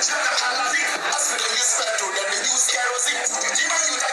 General Aladdin has been used petrol and reduced kerosene to deliver you the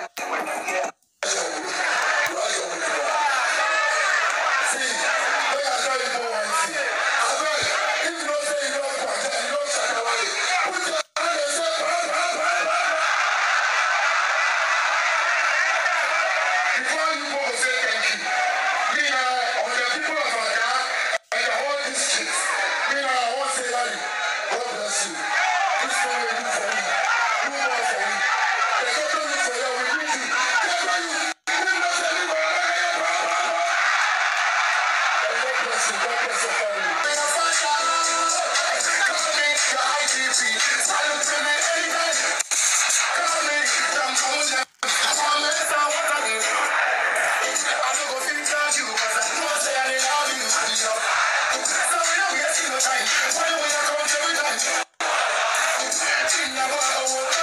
Now I